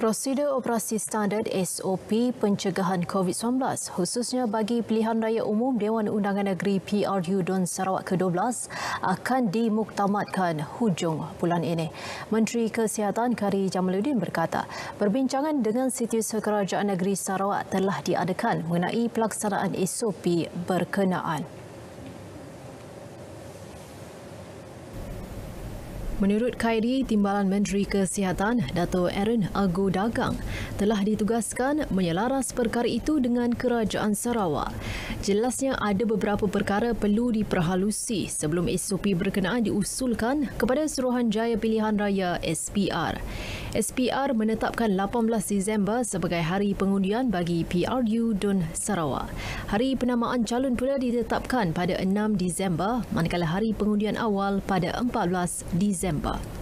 Prosedur operasi standard SOP pencegahan COVID-19 khususnya bagi pilihan raya umum Dewan Undangan Negeri PRU Don Sarawak ke-12 akan dimuktamadkan hujung bulan ini. Menteri Kesihatan Kari Jamaluddin berkata, perbincangan dengan Setiausaha Kerajaan Negeri Sarawak telah diadakan mengenai pelaksanaan SOP berkenaan. Menurut Khairi, Timbalan Menteri Kesihatan Dato' Aaron Agu Dagang telah ditugaskan menyelaras perkara itu dengan Kerajaan Sarawak. Jelasnya ada beberapa perkara perlu diperhalusi sebelum SOP berkenaan diusulkan kepada Suruhanjaya Pilihan Raya SPR. SPR menetapkan 18 Disember sebagai hari pengundian bagi PRU Dun Sarawak. Hari penamaan calon pula ditetapkan pada 6 Disember manakala hari pengundian awal pada 14 Disember.